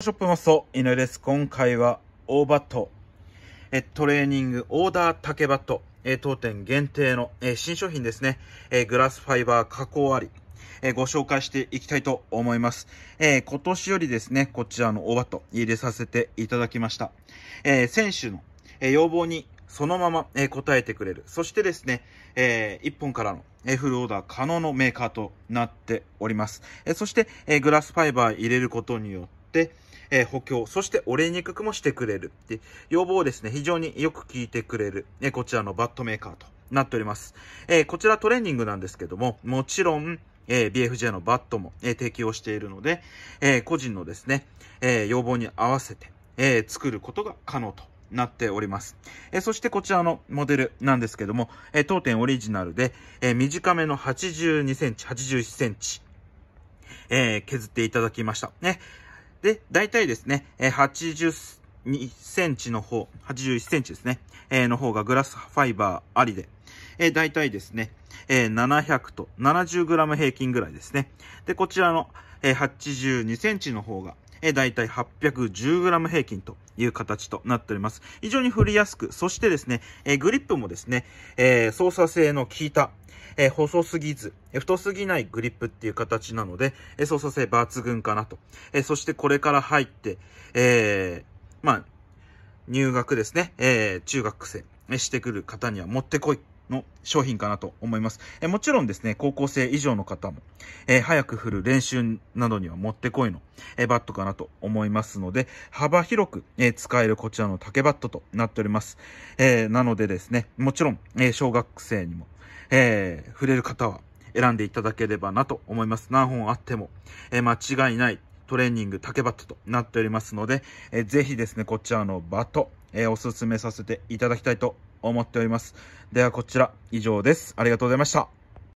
ショップのソ井上です。今回はオーバット、えトレーニングオーダー竹バット、え当店限定の、え新商品ですね、えグラスファイバー加工あり、えご紹介していきたいと思います。え今年よりですね、こちらのオーバット入れさせていただきました。え選手の、え要望にそのまま、え答えてくれる。そしてですね、え1本からの、えフルオーダー可能のメーカーとなっております。えそして、えグラスファイバー入れることによって、えー、補強、そして折れにくくもしてくれる。で、要望をですね、非常によく聞いてくれる、えー、こちらのバットメーカーとなっております。えー、こちらトレーニングなんですけども、もちろん、え、BFJ のバットも、え、提供しているので、え、個人のですね、え、要望に合わせて、え、作ることが可能となっております。え、そしてこちらのモデルなんですけども、え、当店オリジナルで、え、短めの82センチ、81センチ、え、削っていただきました。ね。で、大体ですね、82センチの方、81センチですね、えー、の方がグラスファイバーありで、えー、大体ですね、えー、700と70グラム平均ぐらいですね。で、こちらの、えー、82センチの方が、えー、大体 810g 平均という形となっております。非常に振りやすく、そしてですね、えー、グリップもですね、えー、操作性の効いた、えー、細すぎず、えー、太すぎないグリップっていう形なので、えー、操作性抜群かなと。えー、そしてこれから入って、えー、まあ、入学ですね、えー、中学生、してくる方にはもってこいの商品かなと思います。えもちろんですね、高校生以上の方も、えー、早く振る練習などにはもってこいの、えー、バットかなと思いますので、幅広く、えー、使えるこちらの竹バットとなっております。えなのでですね、もちろん、え小学生にも、え触れる方は選んでいただければなと思います。何本あっても、え間違いないトレーニング竹バットとなっておりますので、えー、ぜひですね、こちらのバット、え、おすすめさせていただきたいと思っております。ではこちら以上です。ありがとうございました。